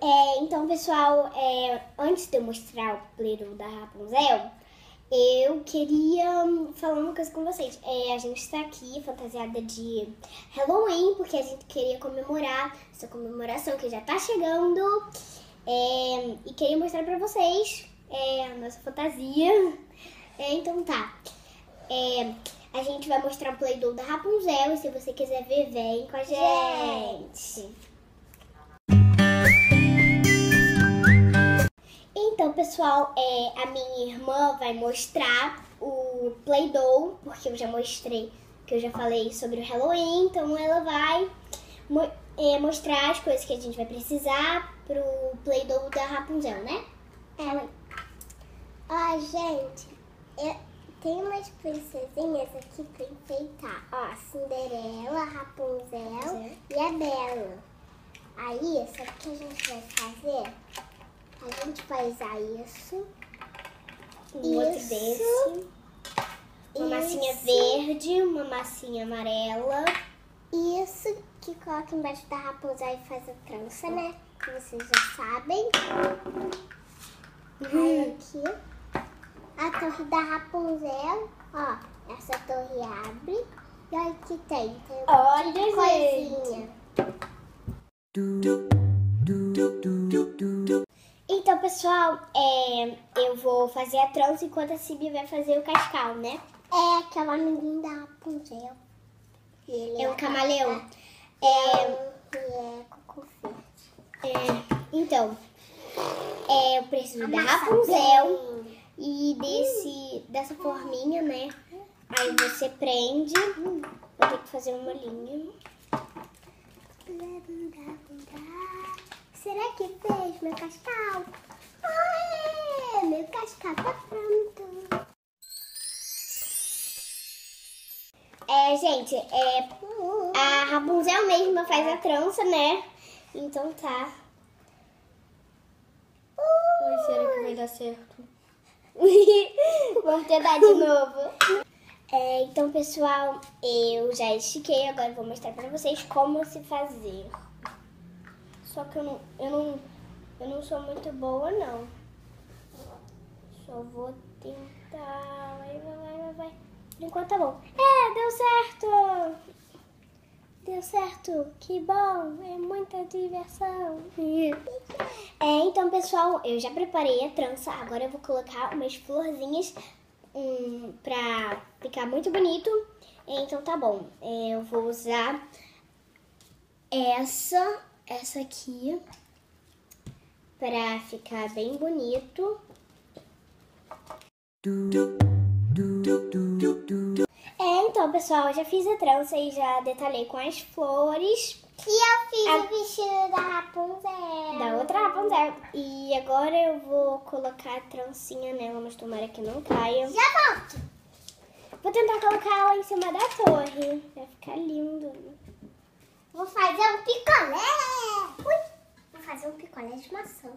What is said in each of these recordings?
É, então, pessoal, é, antes de eu mostrar o Play-Doh da Rapunzel, eu queria hum, falar uma coisa com vocês. É, a gente está aqui fantasiada de Halloween, porque a gente queria comemorar essa comemoração que já tá chegando. É, e queria mostrar pra vocês é, a nossa fantasia. É, então tá. É, a gente vai mostrar o Play-Doh da Rapunzel e se você quiser ver, vem com a gente. Então, pessoal, é, a minha irmã vai mostrar o Play-Doh, porque eu já mostrei, que eu já falei sobre o Halloween, então ela vai mo é, mostrar as coisas que a gente vai precisar pro Play-Doh da Rapunzel, né? Ela. Ó, gente, eu tenho umas princesinhas aqui pra enfeitar. Ó, Cinderela, Rapunzel Rapunzel. e a Bela. Aí, sabe o que a gente vai fazer? A gente vai usar isso. Um outro Isso. desse. Uma massinha Isso. verde, uma massinha amarela. Isso que coloca embaixo da Rapunzel e faz a trança, né? Que vocês já sabem. Aí aqui, a torre da Rapunzel. Ó, essa torre abre. E olha o que tem. Tem um Olha, coisinha. Então, pessoal, é, eu vou fazer a trança enquanto a Cibi vai fazer o cascal, né? É aquela menina da Rapunzel. Ele É um camaleão. É, É, é cocô é, então, é, eu preciso da Rapunzel bem. e desse, dessa forminha, né? Aí você prende. Vou ter que fazer uma linha. Será que fez meu cascal? Cascal tá pronto. É, gente, é, a Rapunzel mesma faz a trança, né? Então tá. Ai, será que vai dar certo? Vamos tentar de novo. É, então, pessoal, eu já estiquei, agora vou mostrar pra vocês como se fazer. Só que eu não, eu não, eu não sou muito boa, não. Vou tentar. Vai, vai, vai, vai, vai. Por enquanto tá bom. É, deu certo! Deu certo, que bom, é muita diversão. É, então, pessoal, eu já preparei a trança. Agora eu vou colocar umas florzinhas hum, pra ficar muito bonito. Então, tá bom. É, eu vou usar essa, essa aqui pra ficar bem bonito. É, então, pessoal, eu já fiz a trança e já detalhei com as flores. E eu fiz A- o vestido da Rapunzel. Da outra Rapunzel. E agora eu vou colocar a trancinha nela, mas tomara que não caia. Já volto. Vou tentar colocar ela em cima da torre. Vai ficar lindo. Vou fazer um picolé. Ui, vou fazer um picolé de maçã.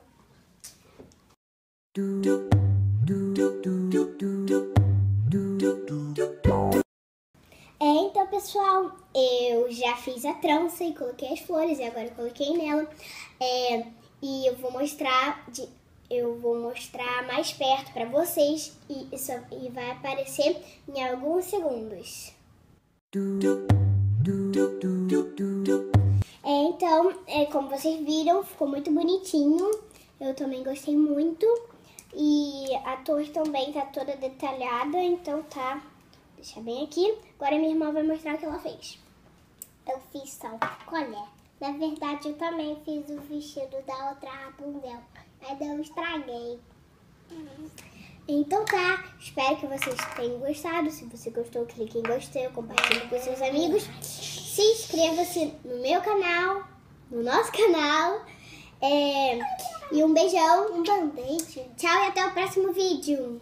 Então, pessoal, eu já fiz a trança e coloquei as flores e agora coloquei nela. É, e eu vou mostrar de, eu vou mostrar mais perto pra vocês e, isso, e vai aparecer em alguns segundos. É, então, é, como vocês viram, ficou muito bonitinho. Eu também gostei muito. E a torre também tá toda detalhada, então tá. Deixa bem aqui. Agora minha irmã vai mostrar o que ela fez. Eu fiz só um picolé. Na verdade, eu também fiz o vestido da outra Rapunzel. Mas eu estraguei. Então tá, espero que vocês tenham gostado. Se você gostou, clique em gostei, compartilhe com seus amigos. Se inscreva-se no meu canal, no nosso canal. E um beijão. Um band-aid. Tchau e até o próximo vídeo.